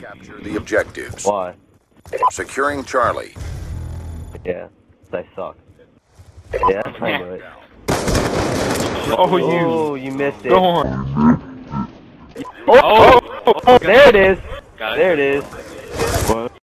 Capture the objectives. Why? Securing Charlie. Yeah, they suck. Yeah, I it. Oh, you. Oh, you missed it. Go on. Oh, oh, oh, there it is. There it is. What?